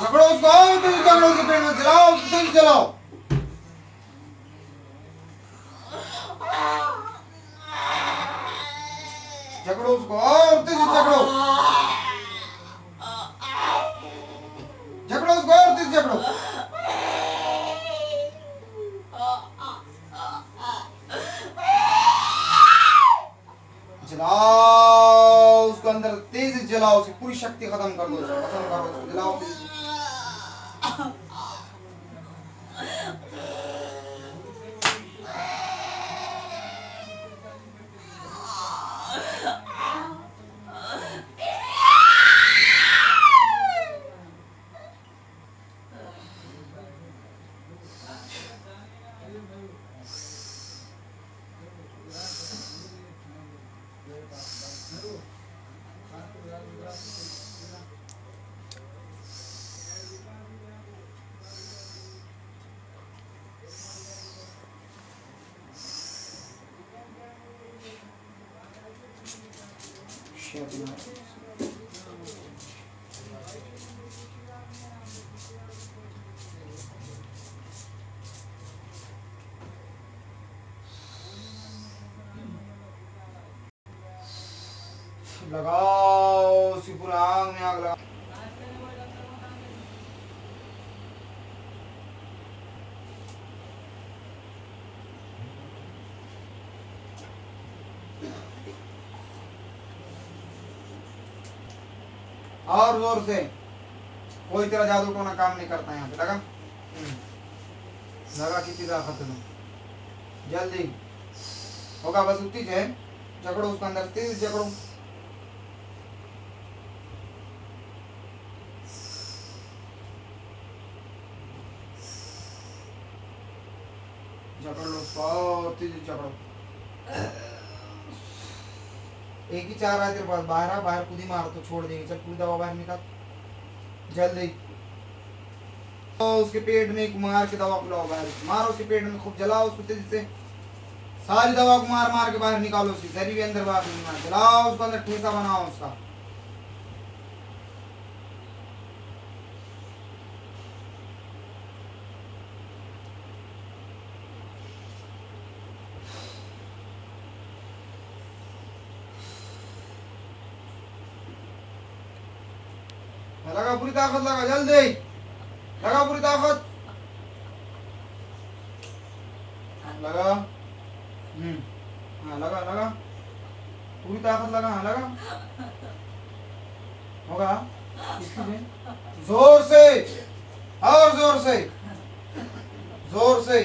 झगड़ो उसको तेज झगड़ो पेट में जलाओ तेज जलाओ। झगड़ो उसको और तेज झगड़ो। झगड़ो उसको और तेज झगड़ो। जलाओ, उसको अंदर तेज जलाओ, उसकी पूरी शक्ति खत्म कर दो खत्म कर दो जलाओ तेज Shit, man. लगाओ उसी पूरे आग में आग लगा और ज़ोर से। कोई तेरा जादू टोना काम नहीं करता यहाँ पे, लगा? हम्म। लगा कितनी ताकत है जल्दी। होगा बस उतनी है जकड़ो उसके अंदर तेज जकड़ लो और तेज एक ही चार तेरे पास बाहर आ बाहर खुद ही मार तो छोड़ देंगे चल पूरी दवा बाहर निकाल। जल्दी। तो उसके पेट में एक मार के दवा को लाओ बाहर। मारो उसके पेट में, खूब जलाओ उसको तेज़ी से। सारी दवा को मार मार के बाहर निकालो उसकी जरी भी अंदर बाहर जलाओ उसको, अंदर ठेसा बनाओ उसका लगा पूरी ताकत लगा, जल्दी। लगा पूरी ताकत। लगा। हम्म। हाँ लगा लगा। पूरी ताकत लगा हाँ लगा। होगा। ज़ोर से। और ज़ोर से। ज़ोर से।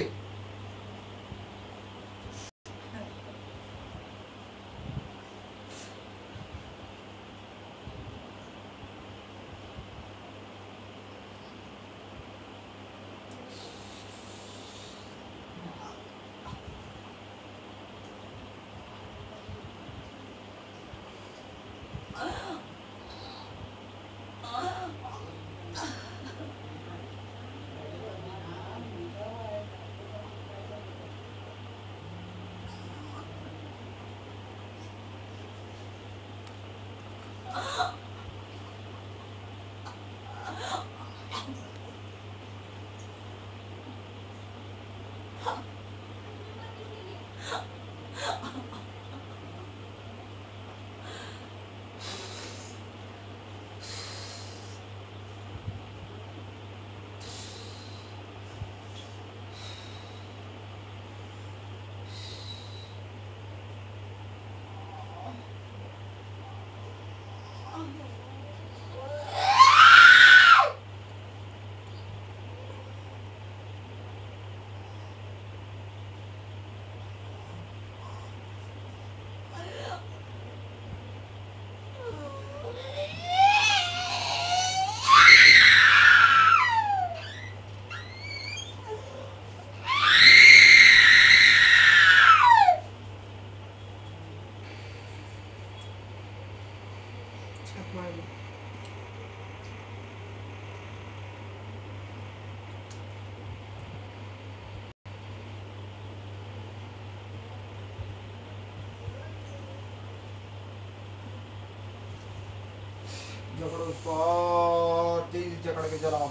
से जलाओ।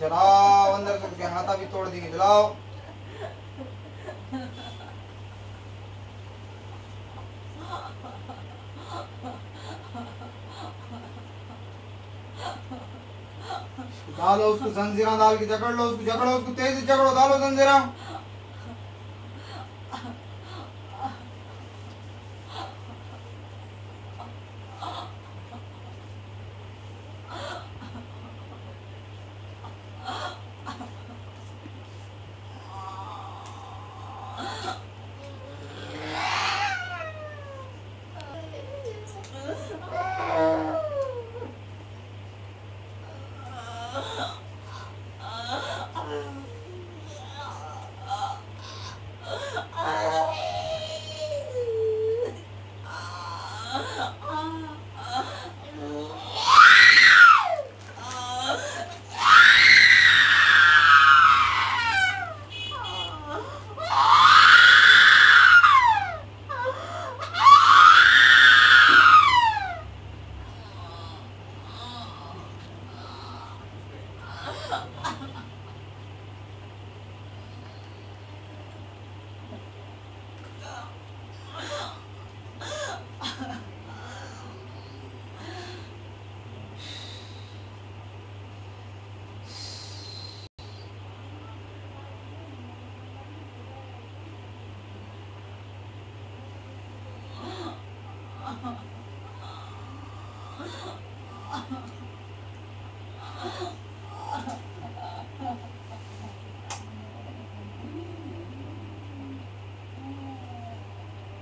जलाओ, अंदर करके हाथा भी तोड़ देंगे, जलाओ। डालो उसको जंजीरा डाल के जकड़ लो उसको, जकड़ो उसको, तेज़ी जकड़ो, डालो जंजीरा।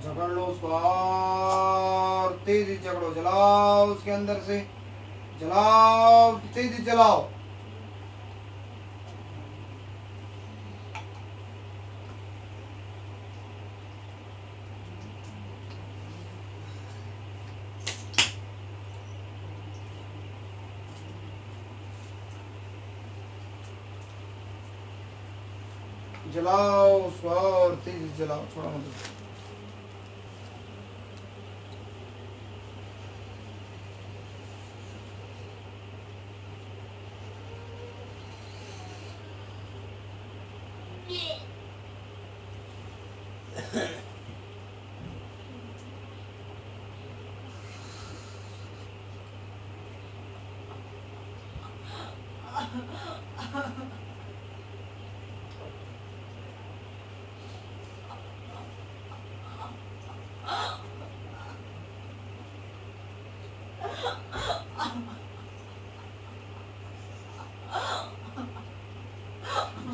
जकड़ लो उसको और तेज़ी जकड़ो जलाओ उसके अंदर से। जलाओ, तेज़ी जलाओ। जलाओ और तेज़ी जलाओ थोड़ा मत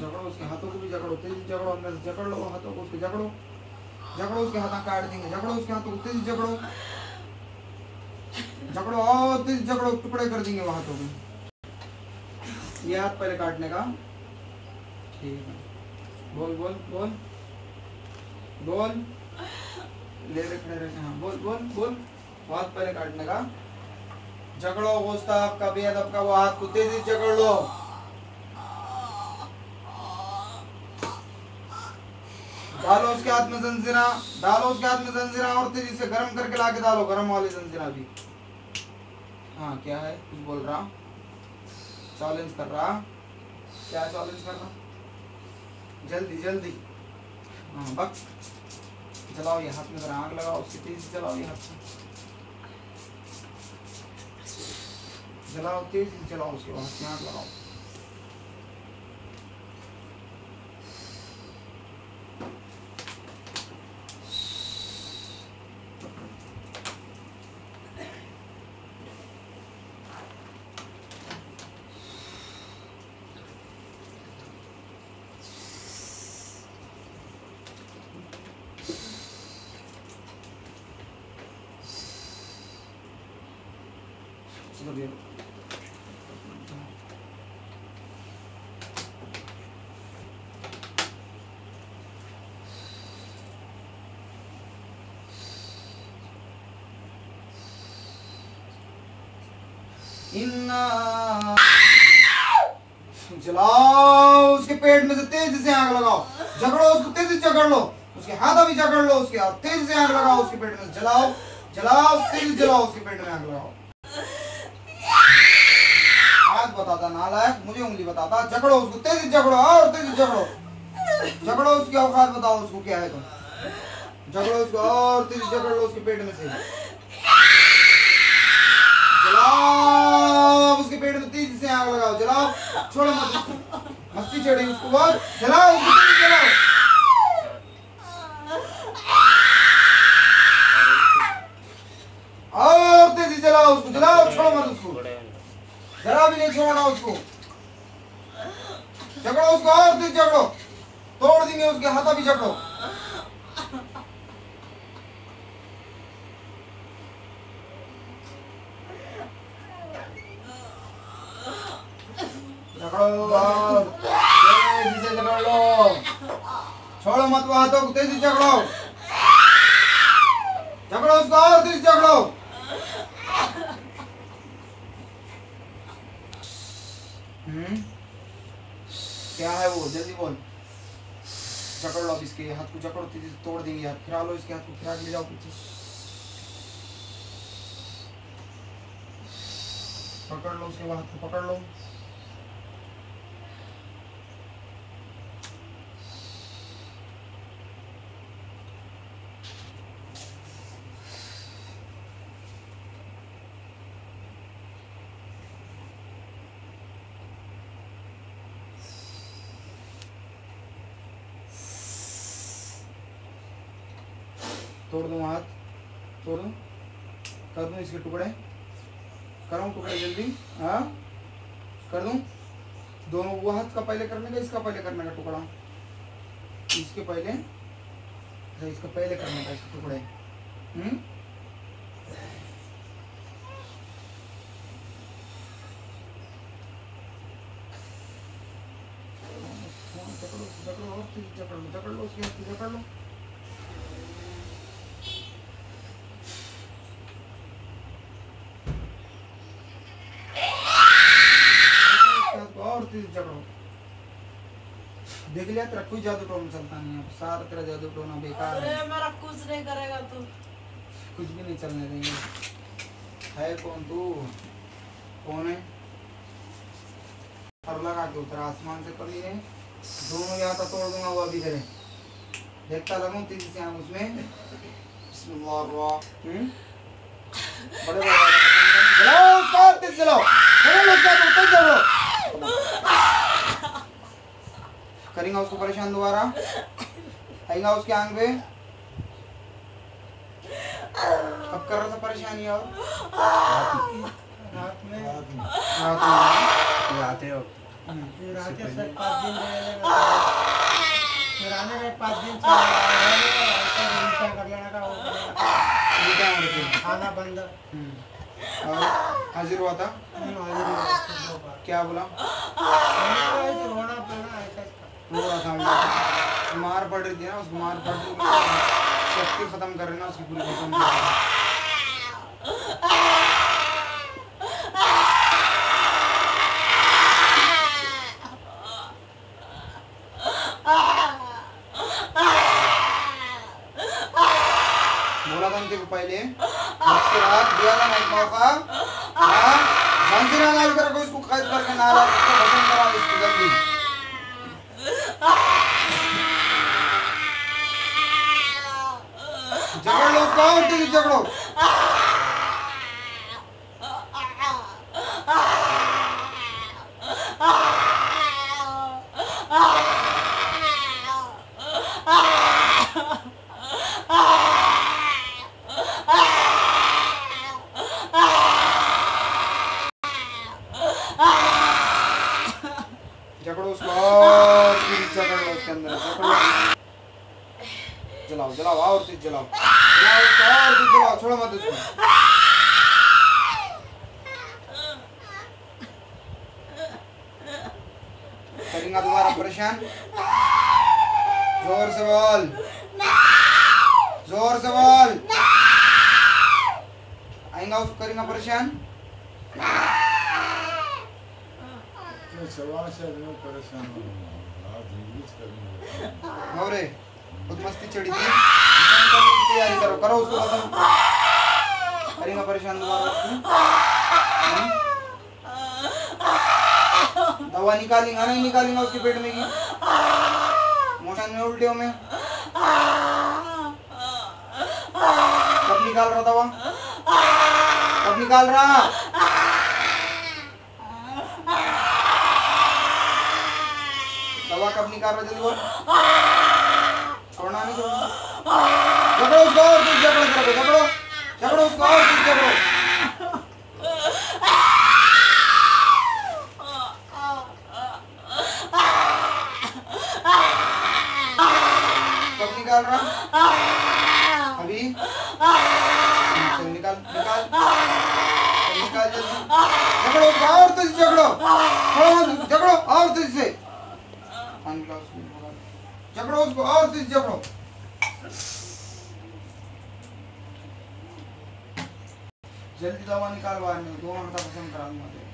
जकड़ो उसके हाथों को भी जकड़ो अंदर से जकड़ लो, हाथों को उसके जकड़ो जकड़ो उसके हाथ काट देंगे जकड़ो उसके हाथों को तेज़ी जकड़ो जकड़ो और तेज़ी जकड़ो टुकड़े कर देंगे वो हाथों के ये हाथ पहले काटने का। ठीक है। बोल बोल बोल। बोल। ले ले, खड़े रहे हाँ। बोल बोल बोल। हाथ पहले काटने का। जकड़ो गोस्ताब का बेअदब का, वो हाथ को तेज़ी जकड़ लो। डालो उसके हाथ में जंजीरा, डालो उसके हाथ में जंजीरा और तेज़ी से गर्म करके लाके डालो, गर्म वाली जंजीरा भी। हाँ क्या है? कुछ बोल रहा। चैलेंज कर रहा। क्या चैलेंज कर रहा? जल्दी जल्दी। हाँ बक। जलाओ ये हाथ में आग लगाओ, उसकी तेज़ी से जलाओ ये हाथ से जलाओ, तेज़ी से जलाओ उसके हाथ में आग लगाओ चलो ये इन्ना। जलाओ उसके पेट में से तेज़ी से आग लगाओ। जकड़ो उसको, तेज़ी से जकड़ लो। उसके हाथ भी जकड़ लो, उसके और तेज़ी से आग लगाओ, उसके पेट में जलाओ। जलाओ, तेज़ी जलाओ, उसके पेट में आग लगाओ। औकात बताता नालायक, मुझे उंगली बताता। झगड़ो उसको, तेज़ी झगड़ो और तेज़ी झगड़ो झगड़ो उसकी औकात बताओ, उसको क्या है तुम? झगड़ो उसको, और तेज़ी झगड़ लो उसके पेट में से। जलाओ। उसके पेट में तेज़ी से आग लगाओ, जलाओ, छोड़ो मत मस्ती चढ़ी उसको, बहुत जलाओ जलाओ। और उसको छोड़ो उसको। जरा भी नहीं छोड़ना उसको। झगड़ो उसको, और तेज झगड़ो तोड़ देंगे उसके, हाथा भी झगड़ो और तेज़ी से झगड़ लो छोड़ो मत वो हाथों को तेज़ी झगड़ो झगड़ो उसको और तेज़ी झगड़ो हम्म। क्या है वो? जल्दी बोल। जकड़ लो इसके हाथ को जकड़ो तेज़ी से तोड़ देंगे यार। फिरा लो इसके हाथ को, फिरा के ले जाओ पीछे। पकड़ लो उसके हाथ को, पकड़ लो तोड़ दूँ हाथ तोड़ दूँ कर दूँ इसके टुकड़े? करूँ टुकड़े जल्दी। हाँ? कर दूँ? दोनों वो हाथ का पहले करने का, इसका पहले करने का टुकड़ा। इसके पहले? अच्छा इसका पहले करने का, इसके टुकड़े। हम्म? लो जकड़ लो, उसके हाथ को जकड़ लो और तेज जकड़ो देख लिया तेरा कोई जादू टोना चलता नहीं है। सारा तेरा जादू टोना बेकार अरे है मेरा कुछ नहीं करेगा तू। कुछ भी नहीं चलने देंगे। है कौन तू? कौन है? और लगा के उतर आसमान से कर लिए दोनों यहाँ तक तोड़ दूँगा वो अभी तेरे देखता लगूं तेज़ी से आऊँ उसमें। बिस्मिल्लाह हम्म? बड़े बड़े उसका तेज जलाओ चलो। लोग क्या उतर जाओ। करेंगे उसको परेशान दोबारा। आएगा उसके आंग पे। अब कर रहा था परेशानी और रात में। रात में। आते हो हम्म। फिर सर पाँच दिन रहेगा में पाँच दिन कर लेना का हो थी। खाना बंद। हम्म। और हाजिर हुआ था? हम्म, हाजिर हुआ बार। क्या बोला? रोना इसका। था मार पड़ रही थी ना उसको मार पड़ रही शक्ति खत्म कर रहे ना उसकी पूरी खत्म कर बोला था उनके पहले, उसके बाद दिया था एक मौका। हाँ झांसी ना लाई करो इसको कैद करके ना ला इसको खत्म कराओ इसको जल्दी। झगड़ लो उसको और तेज़ी झगड़ो झगड़ो उसको और तेज़ी झगड़ लो उसके अंदर झगड़ लो जलाओ जलाओ और तेज जलाओ जलाओ उसको और तेज जलाओ छोड़ो मत उसको करेंगा दोबारा परेशान ज़ोर से बोल ज़ोर से बोल आएगा उसको करेंगा परेशान मैं सवा से आदमी परेशान हो रहा आज इंग्लिश करने हो रे खुद मस्ती चढ़ी थी खत्म करने की तैयारी करो करो उसको खत्म करेंगा परेशान दोबारा उसको हम्म? दवा निकालेंगा नहीं निकालेंगा उसके पेट में की मोशन में उल्टियों में कब निकाल रहा दवा कब निकाल रहा दवा कब निकाल रहा जल्दी बोल छोड़ना नहीं छोड़ना झगड़ो उसको और कुछ झगड़ो झगड़ो झगड़ो झगड़ो उसको और कुछ झगड़ो कब निकाल रहा अभी? चल निकाल निकाल। निकाल जल्दी। झगड़ो और तेज़ी से झगड़ो झगड़ो और तेज़ी से पानी उसको, झगड़ो उसको और से झगड़ो। जल्दी दवा निकाल बाहर में दो घंटा पसंद करा दूँगा तेरे।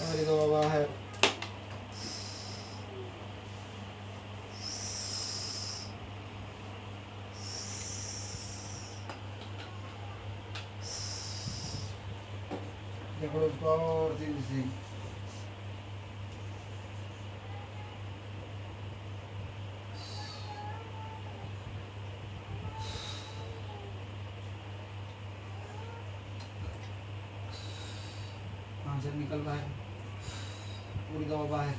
सारी दवा बाहर देखो उसको और तेज़ी से निकल बाहर बाहर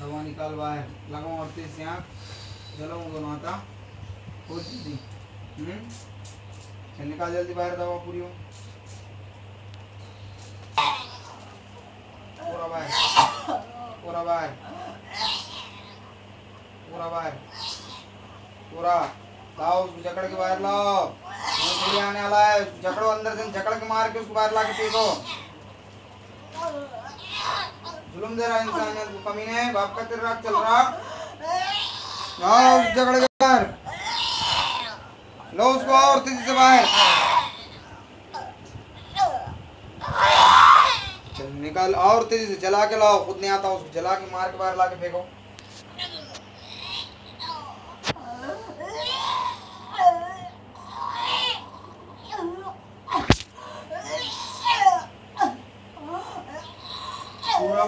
दवा निकाल बाहर लगाओ और तेज से आँख। दोनों हाथा हो जल्दी हम्म? चल निकाल जल्दी बाहर दवा पूरी हो पूरा बाहर पूरा बाहर पूरा, लाओ, उसको जकड़ के बाहर लाओ। वो आने वाला है जकड़ो अंदर से, जकड़ के मार के उसको बाहर ला के फेंको। जुलम दे रहा इंसानियत को कमी है, बाप का तेरा चल रहा। लाओ उस जकड़ के बाहर। लो उसको और तेज़ी से बाहर। निकाल, और तेज़ी से जला के लाओ, खुद नहीं आता, उसको जला के मार के बाहर ला के फेंको।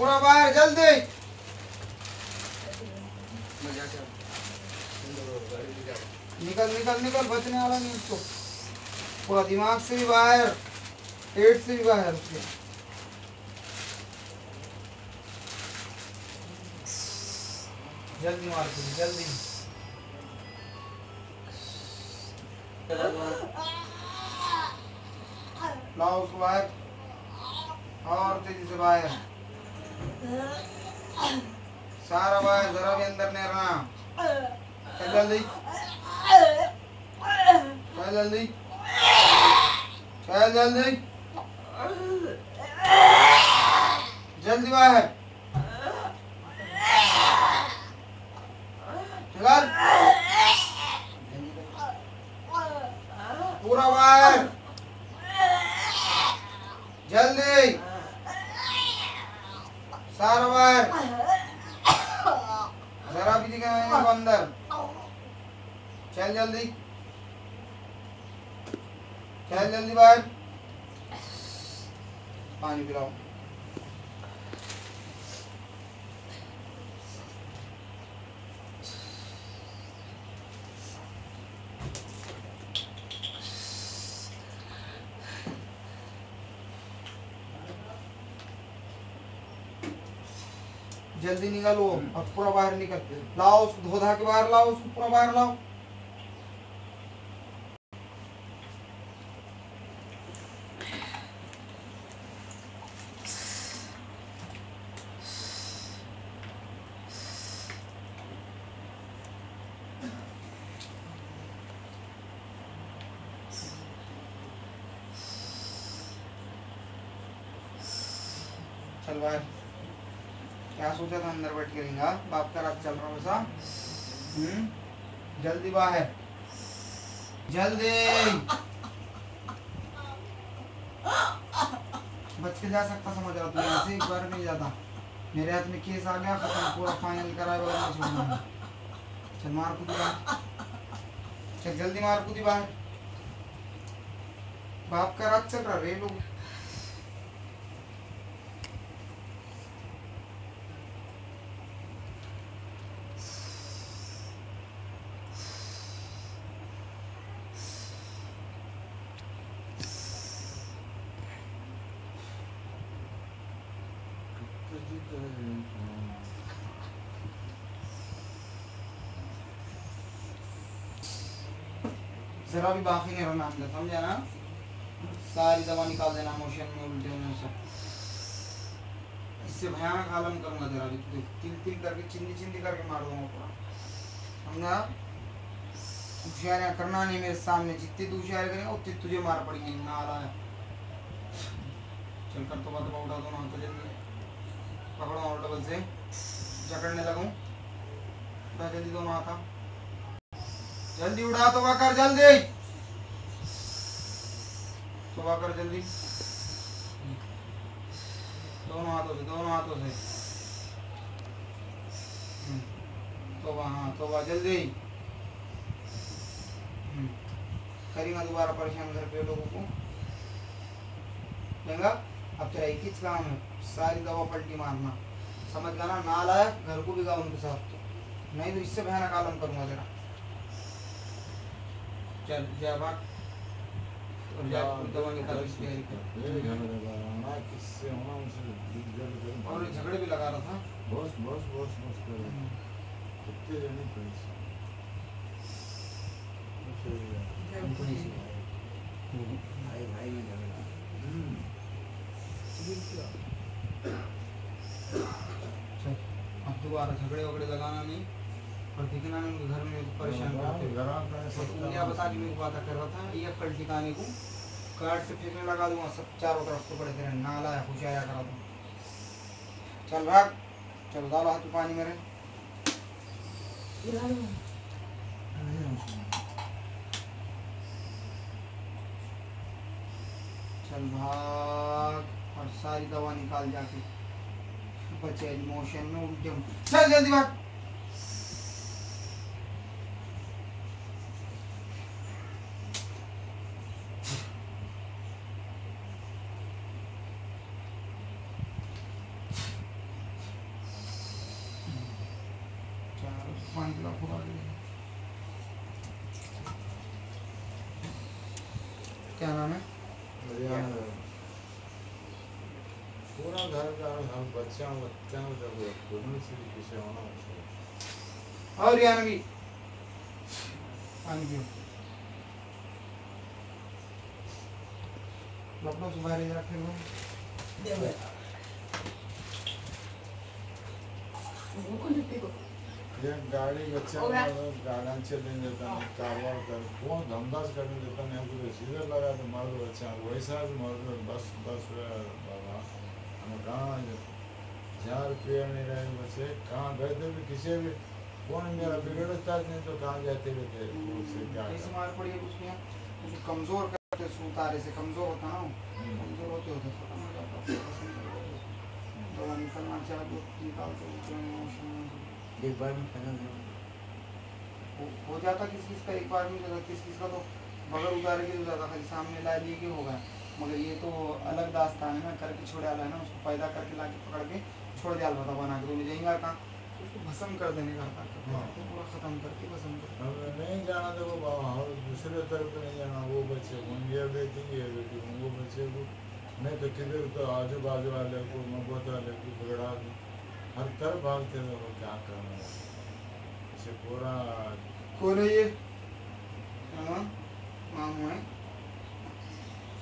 पूरा बाहर, जल्दी। निकल निकल निकल, बचने वाला नहीं उसको। पूरा दिमाग से भी बाहर, पेट से भी बाहर उसके। जल्दी मार जल्दी। लाओ उसको बाहर। और तेज़ी से बाहर। सारा बाहर जरा भी अंदर नहीं रहना चल जल्दी। चल जल्दी। चल जल्दी। जल्दी बाहर। पूरा बाहर। जल्दी। सारा बाहर जरा भी दिखा नहीं मेरे को अंदर। चल जल्दी। चल जल्दी बाहर। पानी पिलाओ। जल्दी निकालो और पूरा बाहर निकल। लाओ धोधा के बाहर लाओ, उसको पूरा बाहर लाओ चल बाहर क्या सोचा था अंदर बैठ के रहेगा बाप रहा वैसा हम्म? जल्दी बाहर। जल्दी। बच के जा सकता समझ रहा तू यहाँ से एक बार नहीं जाता। मेरे हाथ में केस आ गया, खत्म, पूरा फाइनल करा है बगैर नहीं छोड़ना चल, मार कूदी बाहर चल, जल्दी मार कूदी बाहर बाप का रात चल रहा रे लोग। जरा भी बाकी नहीं रहना अंदर समझा ना सारी दवा निकाल देना मोशन में उल्टे होने से इससे भयानक आलम करूँगा जरा भी तिल तिल करके चिंदी चिंदी करके मार दूँगा पूरा समझा होशियारियाँ करना नहीं मेरे सामने जितनी तू होशियारी करेगा उतनी तुझे मार पड़ेगी नाला है चल कर तो बात उठा दो ना तो जल्दी पकड़ो और डबल से जकड़ने लगूं जल्दी दोनों हाथा जल्दी उड़ा तो कर जल्दी तो कर जल्दी। दोनों हाथों से, दोनों हाथों से। तोबा हाँ तोबा जल्दी। करेंगा दोबारा परेशान घर पे लोगों को। लेंगा अब तेरा एक ही काम है? सारी दवा पलटी मारना। समझ गया ना? है घर को भी गाँव उनके साथ तो। नहीं तो इससे भयानक आलम करूँगा तेरा चल, जा भाग और झगड़े भी लगा रहा था बस बस बस बस करो झगड़े वगड़े लगाना नहीं। घर में परेशान करते। तो बता के मेरे को बात कर रहा था ये कल ठिकाने को। काट फेंकने लगा दूँगा सब चारों तरफ़ से पड़े तेरे नाला है करा चल भाग चल डालो हाथ पानी मेरे। चल भाग और सारी दवा निकाल जाके। बचे मोशन में उल्टे चल जल्दी भाग चार पाँच लाख उड़ा दिए क्या नाम है पूरा घर का हम बच्चा बच्चा जब दोनों से किसी होना उसको और रियाना भी पानी पियो लपड़ों से बाहर रखे ये गाड़ी बच्चा गाड़ा चलने देता है कारोबार कर कौन धंधा करने देता नहीं हमको सीधे लगा तो मार बच्चा वैसा भी मार बस बस बाबा हम कहाँ चार रुपया नहीं रहे बच्चे। कहाँ गए भी किसी भी? कौन मेरा बिगड़ता नहीं तो कहाँ जाते रहते उससे क्या मार पड़ी है उसमें उसको कमज़ोर करते सुतारे से कमज़ोर होता ना हम्म। कमज़ोर होते होते। दवा निकलना चाहे तो निकाल दो एक बार में खत्म हो जाता किस किस का एक बार में किस किस का तो बगैर उतारे के जाता खाली सामने ला लिए के होगा। मगर ये तो अलग दास्तान है ना करके छोड़ है ना उसको पैदा करके ला के पकड़ के छोड़ दिया था बना के तो मुझे जाएँगे कहाँ उसको भस्म कर देने का था हाँ। तो पूरा खत्म करके भस्म कर नहीं जाना था वो बाबा और दूसरे तरफ़ नहीं जाना वो बच्चे को ये बेटी ये बेटी वो बच्चे को नहीं तो किधर तो आजू बाजू वाले को मोहब्बत वाले को बिगड़ा दो हर तरफ़ भागते थे वो क्या करना इसे पूरा कौन है। ये मामू है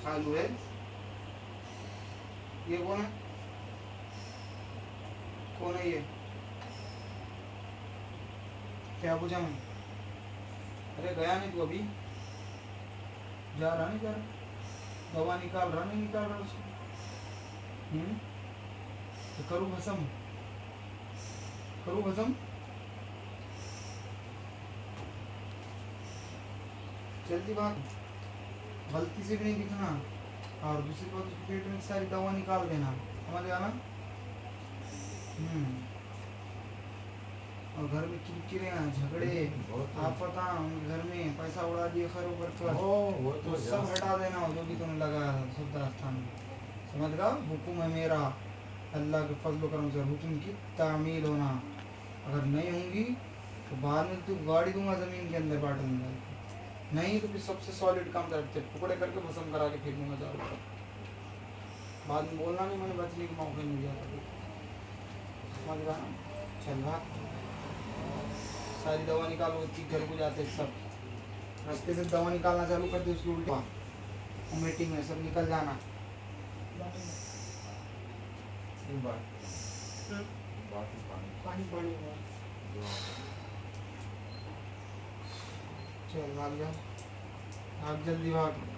खालू है। ये कौन है? कौन है ये? क्या पूछा मैं अरे गया नहीं तू अभी। जा रहा नहीं जा रहा दवा निकाल रहा, नहीं निकाल रहा उसको हम्म? तो करूँ भसम? करूँ भसम? जल्दी बात गलती से भी नहीं दिखना। और दूसरी बात, पेट में सारी दवा निकाल देना। समझ गया ना? हम्म और घर में किरकिरे झगड़े बहुत आफत उनके घर में पैसा उड़ा दिए खरो पर ओ वो तो तो सब हटा देना जो भी तुम्हें लगा शुद्ध स्थान में। समझ गया? हुक्म है मेरा। अल्लाह के फजल करम से हुक्म की तामील होना। अगर नहीं होंगी तो बाद में तू गाड़ी दूँगा ज़मीन के अंदर बांट दूँगा नहीं तो फिर सबसे सॉलिड काम करते टुकड़े करके भस्म करा के फेंक दूँगा चारों बाद में बोलना नहीं मैंने बचने का मौका नहीं दिया चल भाग। सारी दवा निकालो उसकी घर को जाते सब। रास्ते से दवा निकालना चालू कर दे उसकी उल्टी। मीटिंग में सब निकल जाना। दुआ चल भाग जा। भाग जल्दी भाग।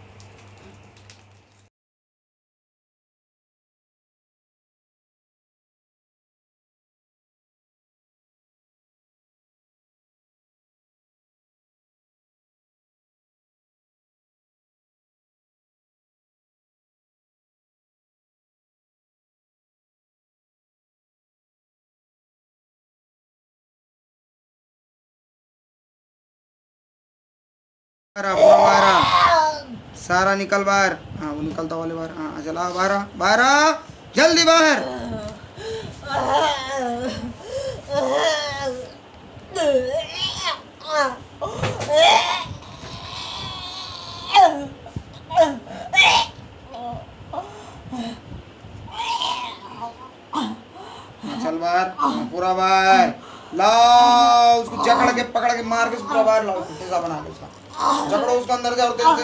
बाहर आ। सारा निकल बाहर। हाँ वो निकलता वाले बाहर। हाँ चला बाहर आ, बाहर जल्दी बाहर। चल बाहर। हाँ, पूरा बाहर। लाओ उसको जकड़ के पकड़ के मार के पूरा बाहर लाओ उसको बना के उसका। जकड़ो उसको अंदर जाओ तेल से।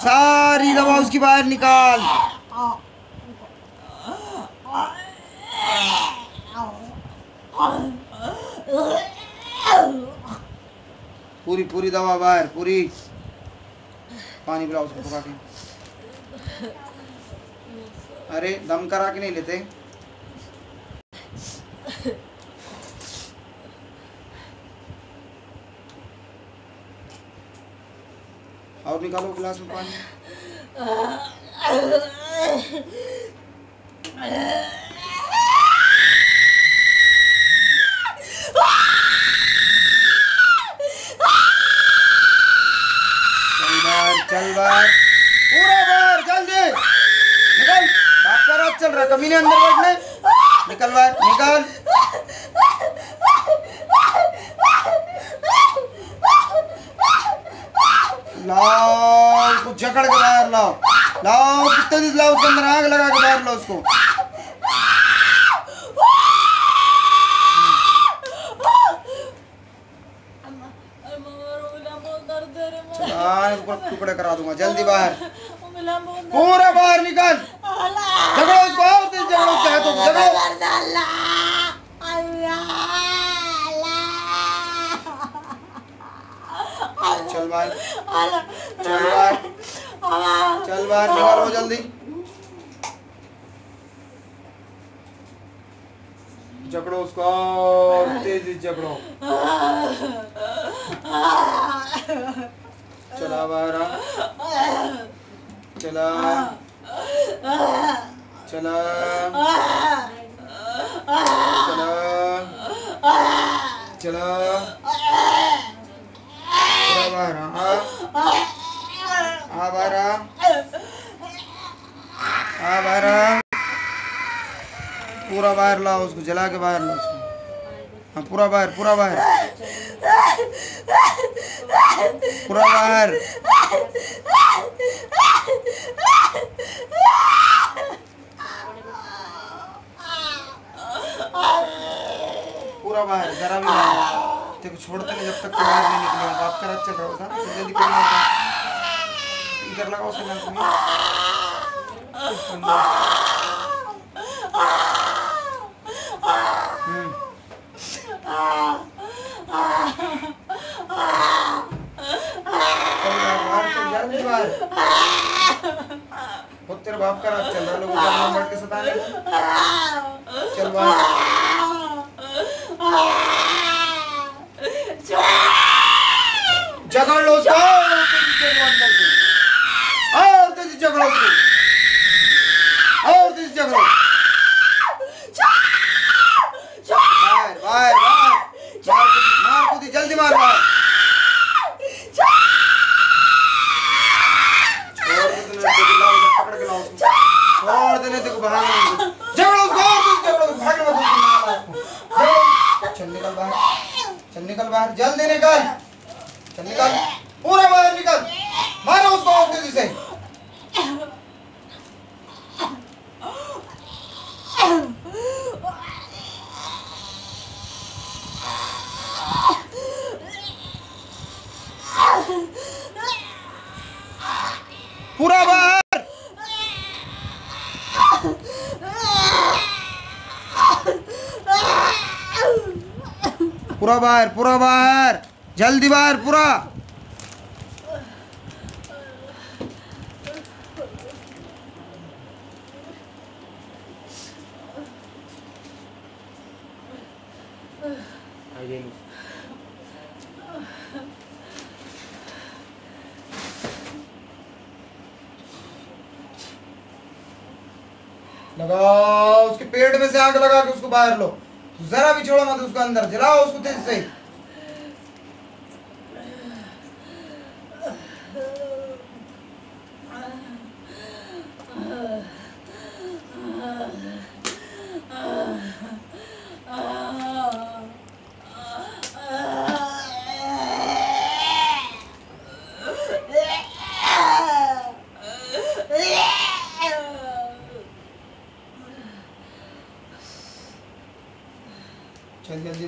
सारी दवा उसकी बाहर निकाल। पूरी पूरी दवा बाहर, पूरी। पानी पिलाओ उसको पका के। अरे, दम करा के नहीं लेते। निकालो गिलास में पानी। चल बाहर पूरा बाहर, जल्दी। निकल। बात कर रहा चल रहा कमीने अंदर बैठने। निकल बाहर, निकल। लाओ उसको जकड़ के बाहर लाओ। लाओ, कितने दिन लाओ, उसके अंदर आग लगा के बाहर लाओ उसको। टुकड़े करा दूँगा, जल्दी बाहर। पूरा बाहर निकल। झगड़ो उसको झगड़ो चाहे तो झगड़ो दर्द अल्लाह अल्लाह अल्लाह चल बाहर चल बाहर चल बाहर निकालो जल्दी। झगड़ो उसको और तेज झगड़ो चला बाहर चला। चला। चला। चला। पूरा बाहर लाओ उसको, जला के बाहर लाओ उसको। हाँ पूरा बाहर पूरा बाहर पूरा बाहर पूरा बाहर जरा भी नहीं तेरे को छोड़ते नहीं, जब तक तू बाहर नहीं निकलेगा। बात कर चल रहा होता जल्दी करना होता इधर लगाओ उसे नाक में हम्म। खुद तेरे बाप का राज चल रहा लोग उधर के सताने चल बाहर जगड़ लो। उसको और तेज़ी जगड़ो और तेज़ी जगड़ो बाहर बाहर बाहर मार कूदी मार कूदी जल्दी मार बाहर छोड़ दे तूने देखो लाओ इधर पकड़ के लाओ उसको छोड़ देने तेरे को भागने नहीं दे। जगड़ो उसको और तेज़ी जगड़ो उसको भागने मत दे मार उसको जगड़ो। चल निकल बाहर चल निकल बाहर जल्दी निकल चल निकल पूरा बाहर निकल मारो उसको और तेज़ी से पूरा बाहर पूरा बाहर पूरा बाहर जल्दी बाहर, पूरा। लगाओ, उसके पेट में से आग लगा के उसको बाहर लो। जरा भी छोड़ो मत उसको अंदर जलाओ उसको तेज से।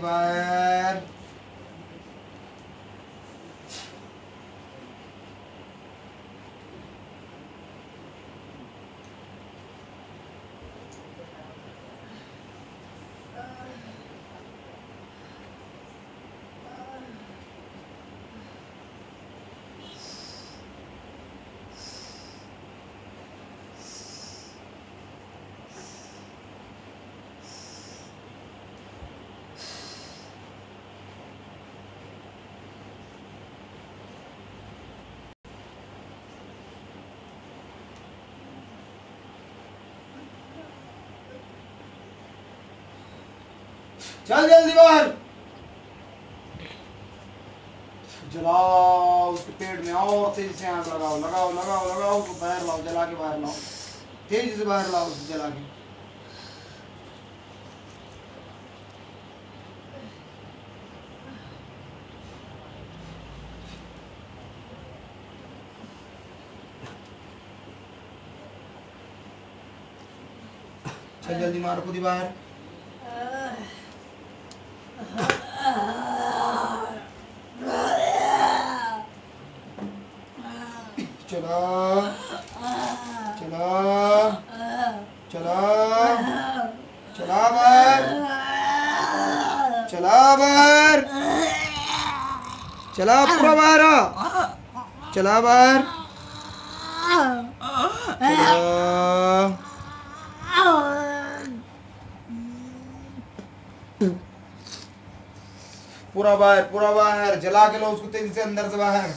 चल चल जल्दी बाहर। जलाओ, उसके पेट में और तेज़ी से आग लगाओ लगाओ लगाओ लगाओ, उसको बाहर लाओ, जला के बाहर लाओ। तेज़ी से बाहर लाओ उसे जला के। जल्दी मारो खुद ही बाहर चला चला चला चला बाहर चला बाहर चला पूरा बाहर चला बाहर। पूरा बाहर पूरा बाहर। जला के लो उसको तेज़ी से, अंदर से बाहर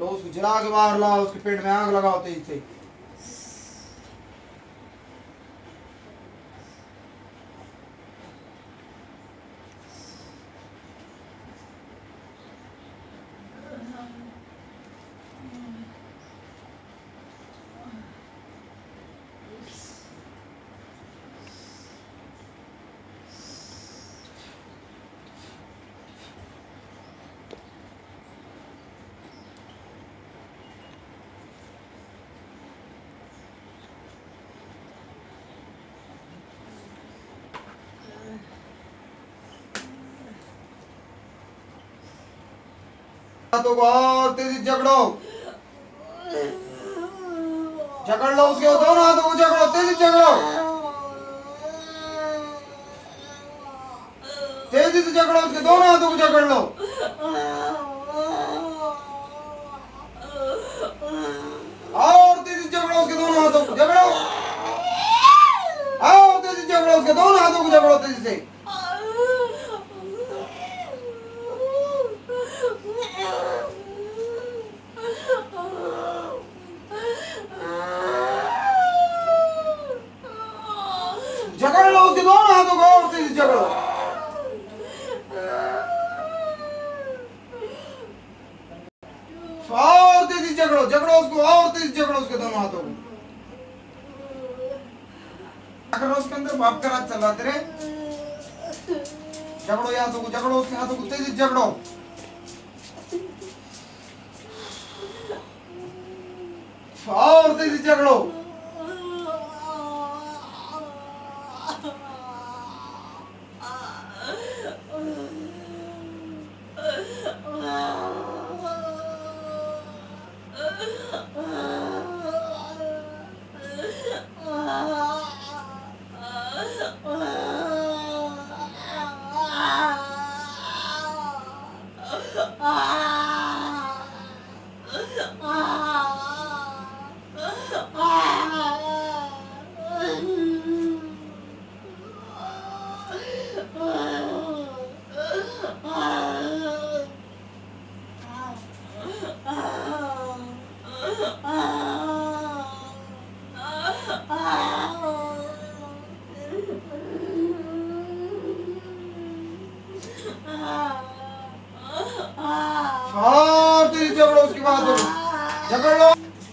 लो उसको जला के बाहर लाओ उसके पेट में आग लगाओ तेज से। हाथों को और तेज़ी झगड़ो झगड़ लो उसके दोनों हाथों को झगड़ो तेज़ी झगड़ो तेज़ी से झगड़ो उसके दोनों हाथों को झगड़ लो।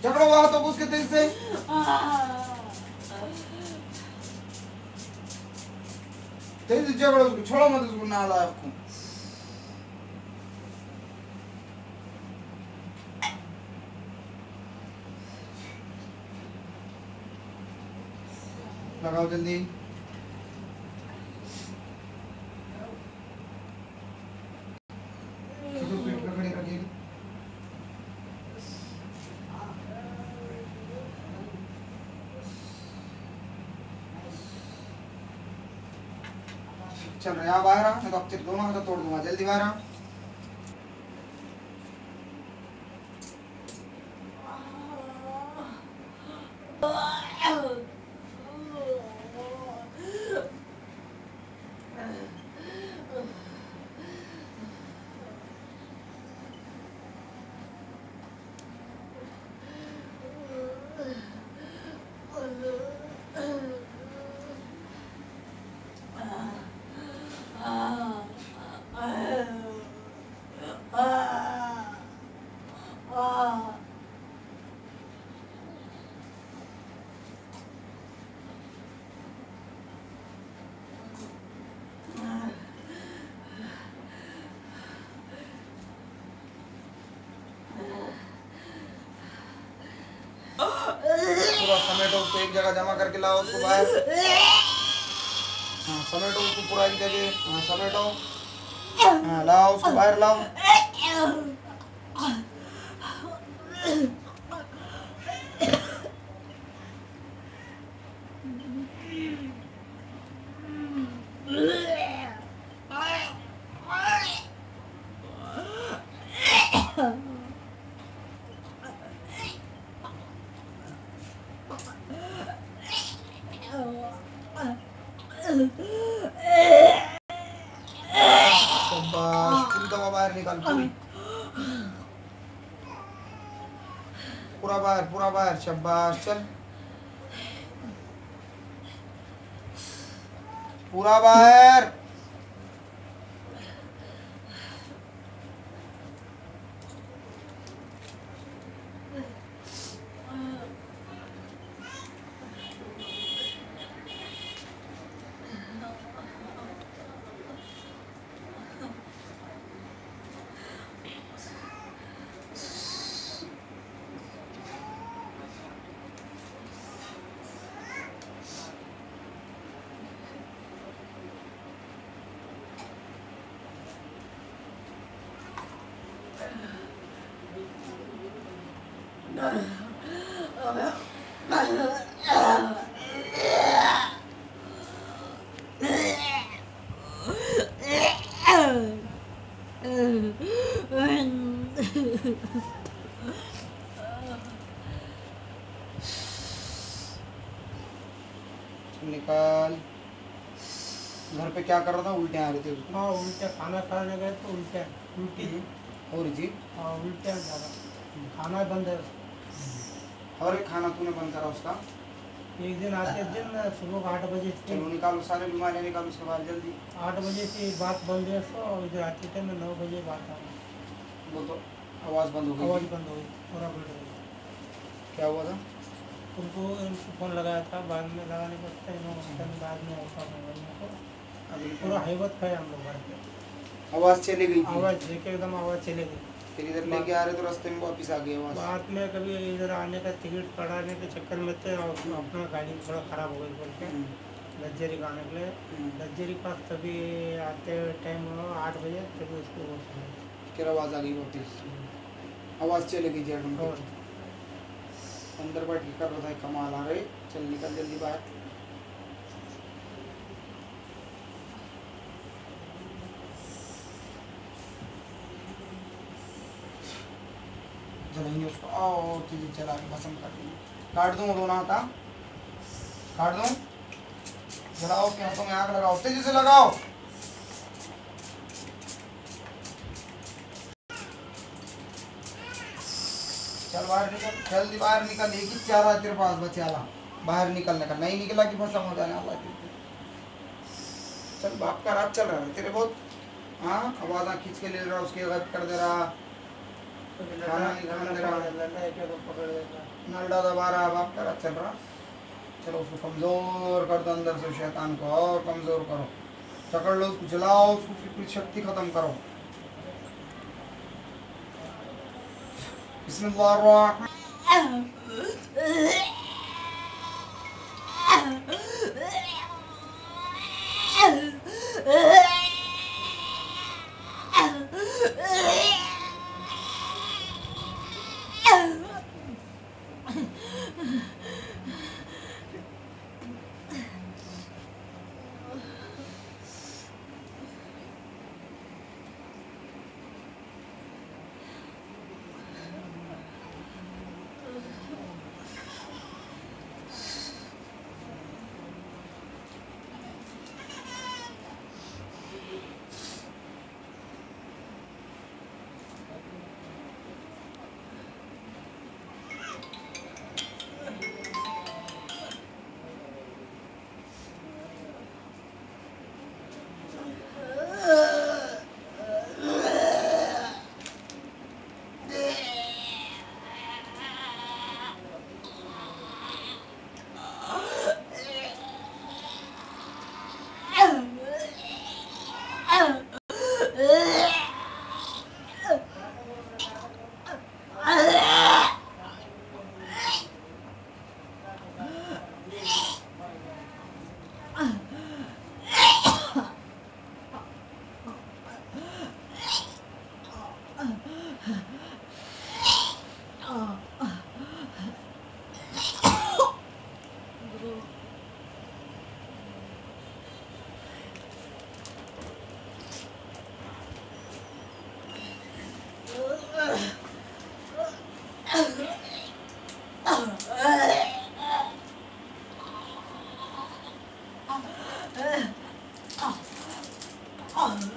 झगड़ो हुआ तो उसके दिल से। तेज से झगड़ो उसको छोड़ो मत, उसको ना लाया आपको लगाओ जल्दी खींचो पेट पे खड़ी रखिए चल रहे यहाँ बाहर आ तो अब तेरे दोनों हाथ तोड़ दूँगा जल्दी बाहर आ। एक जगह जमा करके लाओ उसको बाहर। हाँ समेटो उसको पूरा एक जगह हाँ समेटो। हाँ लाओ उसको बाहर, लाओ। शाबाश पूरी दवा बाहर निकाल पूरी पूरा बाहर शाबाश चल। पूरा बाहर निकाल घर पे क्या कर रहा था? उल्टे आ रहे थे हाँ उल्टा खाना खाने गए तो उल्टा। उल्टी और जी? हाँ उल्टा ज़्यादा खाना बंद है और एक खाना तूने बंद करा उसका? एक दिन आते दिन सुबह को आठ बजे से निकालो सारे बीमारियाँ निकालो उसके बाद जल्दी। आठ बजे से बात बंद है सो इधर आते थे मैं नौ बजे बात आ रहा वो तो आवाज़ बंद हो गई आवाज़ बंद हो गई पूरा बोल रही क्या हुआ था? उनको फ़ोन लगाया था बाद में लगाने को हो बाद में मोबाइल में अभी पूरा हैबत है हम लोग घर पे आवाज़ चली गई थी आवाज़ एक एकदम आवाज़ चले गई फिर इधर लेके आ रहे तो रास्ते में वापस आ आवाज़ बाद में कभी इधर आने का टिकट कटाने के चक्कर में थे और अपना गाड़ी थोड़ा ख़राब हो गई बोल के लग्जरी का आने के लिए। लग्जरी पास तभी आते टाइम आठ बजे तभी उसको। फिर आवाज़ आ गई वापस आवाज़ चली गई में अंदर बैठ के कर रहा था कमाल आ रहे चल निकल जल्दी बाहर जलाएँगे उसको। आओ तुझे चला भसम कर देंगे। काट दूँ दोनों हाथा काट दूँ? जलाओ के हाथों में आग लगाओ। तेज़ी से लगाओ। चल बाहर निकल। जल्दी बाहर निकल। एक ही चारा है तेरे पास बचे आला बाहर निकलने का। नहीं निकला कि फंसा हो जाने अल्लाह के। चल, बाप का रात चल रहा है। तेरे बहुत हाँ आवाज़ खींच के ले रहा, उसके गैब कर दे रहा। नलडा दबा रहा बाप का रात चल रहा चलो उसको कमज़ोर कर दो अंदर से शैतान को और कमज़ोर करो पकड़ लो उसको जलाओ उसको फिर शक्ति ख़त्म करो बिस्मिल्लाह 操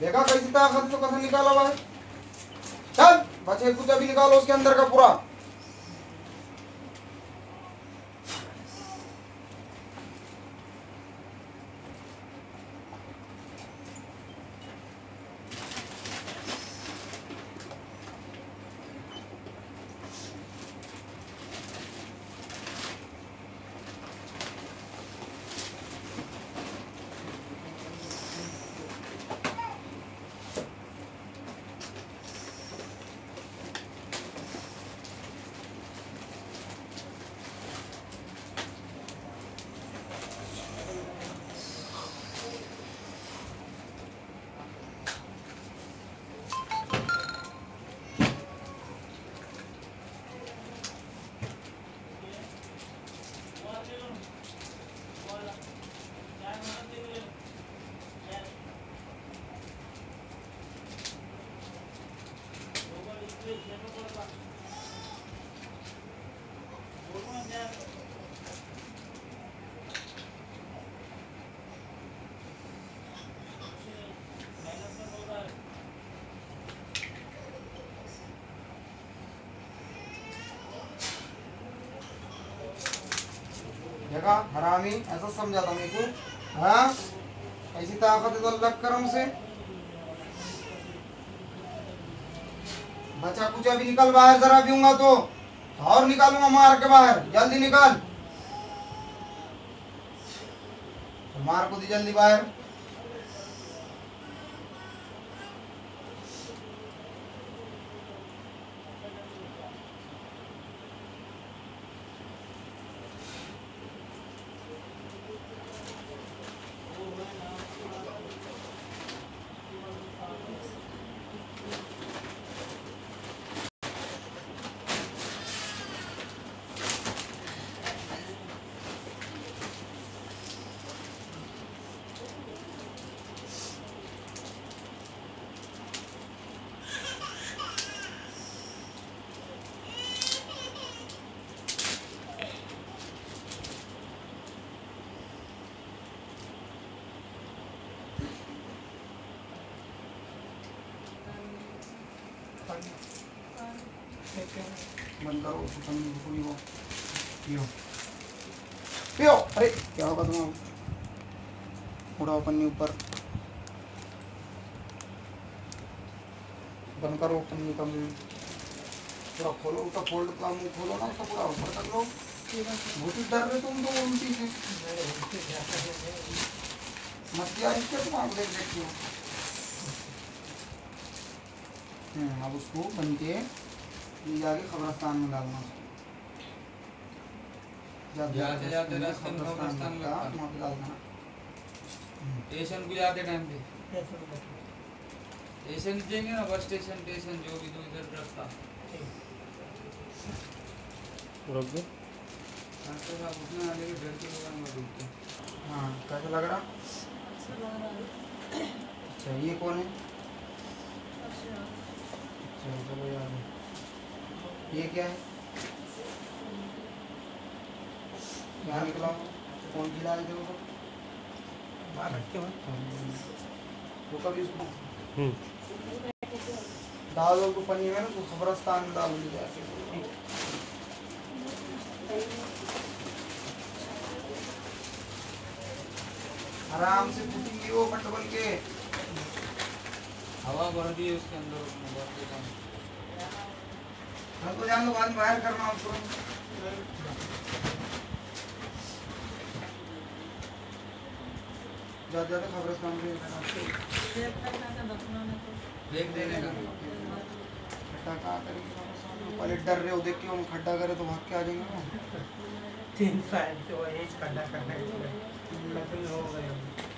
देखा कैसी तो कैसे निकाला हुआ है? चल, बचे कुछ अभी निकालो उसके अंदर का पूरा। देखा, हरामी, ऐसा समझा था मेरे को हाँ? ऐसी ताकत है तो अल्लाह करम से बचा कुछ अभी निकल बाहर, जरा पीऊँगा तो। और निकालूँगा मार के बाहर, जल्दी निकाल। तो मार को दी जल्दी बाहर। करो पियो। अरे, क्या होगा तुम उड़ाओ पन्नी ऊपर बंद करो पन्नी का मुँह पूरा खोलो उसका फोल्ड का मुँह खोलो ना उसका पूरा ऊपर तक लो। बहुत डर रहे तुम तो उल्टी से। मत यार इसके तुम आग देख देखते हो हम्म अब उसको बन के ये जाके खबरस्तान में डालना। उसको। जाते जाते रास्ते में खबरस्तान खबरस्तान में वहाँ पे डालना। स्टेशन को जाते टाइम पे। स्टेशन जाएँगे ना बस स्टेशन स्टेशन जो भी तो इधर दो। उसमें आने के की में रुकते हाँ कैसा लग रहा? अच्छा अच्छा ये कौन है? अच्छा। अच्छा चलो यार। ये क्या है? यहाँ निकला कौन खिलाए थे वो बाहर रख के वो कभी उसको डाल दो पनीर में ना तो खबरस्तान में डाल दी जाए आराम से फूटेंगी वो पटबल के। हवा भर दी है उसके अंदर उसमें बस के काम हम तो जान दो बाद में बाहर करना उसको ज़्यादा ज़्यादा खबरस्तान में देख लेना का तो देख देने का। खड्डा कहाँ करेंगे पहले डर रहे हो देख के हम खड्डा करे तो भाग के आ जाएँगे ना। तीन साल से वही खड्डा करने लिए। खत्म हो गए।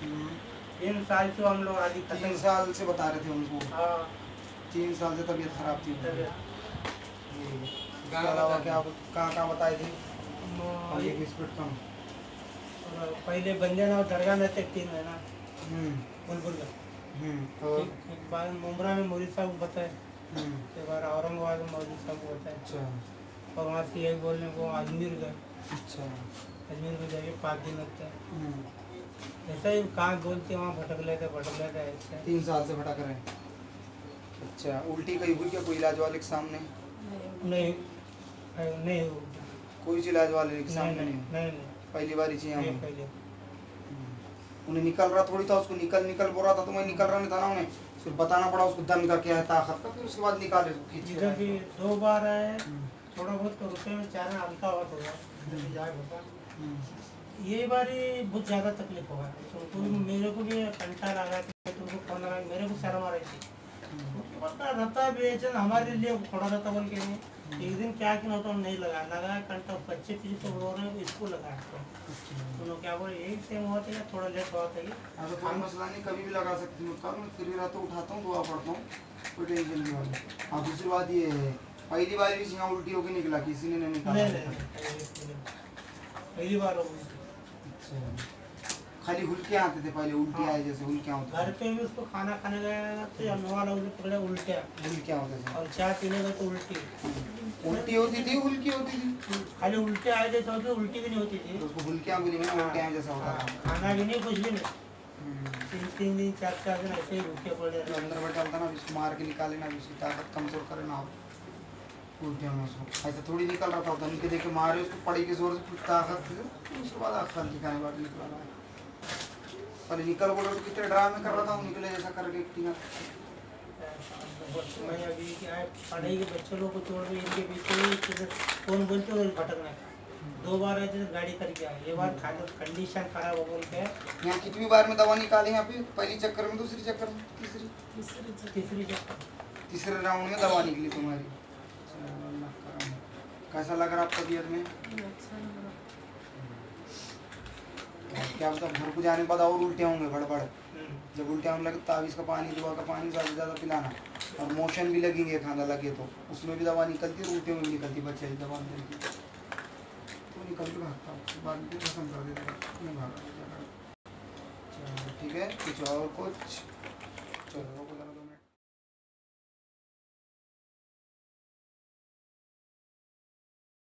हम्म। तीन साल से हम लोग आदि तीन साल से बता रहे थे उनको हाँ। तीन साल से तबीयत खराब थी। इसके अलावा क्या कहाँ कहाँ बताए थे? हम, स्पीड कम पहले बंजना और दरगाह में थे तीन महीना हम्म। बुलबुल का। हम्म एक एक बार मुमरा में मोदी साहब को बताए। हम्म। एक बार औरंगाबाद में मोदी साहब को बताए। अच्छा। और वहाँ से एक बोलने को अजमेर गए। अच्छा। अजमेर में जाके पाँच दिन लगता है। हम्म। ऐसा ही कहाँ बोलते वहाँ भटक लेते भटक लेते ऐसे। तीन साल से भटक रहे हैं। अच्छा उल्टी कहीं हुई क्या कोई इलाज वाले के सामने? नहीं नहीं हो कोई इलाज वाले के नहीं सामने नहीं नहीं नहीं पहली बार ही चाहिए नहीं हमें? पहले उन्हें निकल रहा थोड़ी था उसको निकल निकल बोल रहा था तो मैं निकल रहा नहीं था ना उन्हें। फिर बताना पड़ा उसको दम का क्या है ताकत का फिर उसके बाद निकाले। इधर भी दो बार आए हम्म, थोड़ा बहुत तो रुपये में चार हल्का हुआ थोड़ा हम्म, ये बार बहुत ज़्यादा तकलीफ़ होगा। तो मेरे को भी कंटा लगा तुमको फ़ोन लगा मेरे को शर्म आ रही थी। हम्म, पता रहता बेचन हमारे लिए खड़ा रहता बोल के नहीं एक दिन क्या किया होता नहीं लगा लगा कंटा बच्चे पीछे तो रो रहे इसको लगा तो लोग क्या बोले एक टाइम हुआ था थोड़ा लेट हुआ था ऐसा कोई मसला नहीं कभी भी लगा सकती हूँ मैं फ्री रहता हूँ उठाता हूँ दुआ पढ़ता हूँ कोई टेंशन नहीं वाली हाँ दूसरी बात ये है पहली बार भी यहाँ उल्टी होकर निकला किसी ने नहीं निकाला पहली बार हो गई अच्छा खाली हुलके आते थे पहले उल्टी आए जैसे हुलके घर पे भी उसको खाना खाने गया तो अम्मा उसे पकड़े उल्टे थे हुलके होते थे। और चाय पीने गए तो उल्टी। उल्टी होती थी हुलकी होती थी। खाली उल्टे आए थे तो उसमें उल्टी भी नहीं होती थी। तो उसको हुलकियाँ बोली ना उल्टे आए जैसा होता हाँ, था खाना भी नहीं कुछ भी नहीं। हम्म। तीन तीन दिन चार चार दिन ऐसे ही भूखे पड़े जो रहे अंदर बैठा होता ना इसको मार के निकाले ना उसकी ताकत कमज़ोर करे ना। आप उल्टे में उसको ऐसा थोड़ी निकल रहा था धमकी दे के मारे उसको पड़ी के ज़ोर से ताकत उसके बाद आँख खाली खाने बाद निकला। पहले निकल बोल रहा तो कितने ड्रामे कर रहा था निकले जैसा करके एक्टिंग मैं अभी क्या है पढ़ाई के बच्चे लोग को छोड़ के इनके ही कौन बोलते हो भटकना दो बार गाड़ी करके आए। ये बार कंडीशन खराब हो बोल के यहाँ कितनी बार में दवा निकाली यहाँ पे? पहली चक्कर में दूसरी चक्कर में तीसरी? तीसरी तीसरी जगह तीसरे राउंड में दवा निकली तुम्हारी। कैसा लग रहा आपका में? अच्छा। लग होता क्या बता घर को जाने के बाद और उल्टे होंगे हम्म। जब उल्टे होने लगे, तावीज़ का पानी, दुआ का पानी, ज़्यादा से ज़्यादा पिलाना। और मोशन भी लगेंगे खाना लगे तो। उसमें भी दवा निकलती है, उल्टे में भी निकलती है, बच्चे की दवा निकलती की तो निकलती भागता बाद फिर खत्म कर देता भागा ठीक है? कुछ और, कुछ? चलो।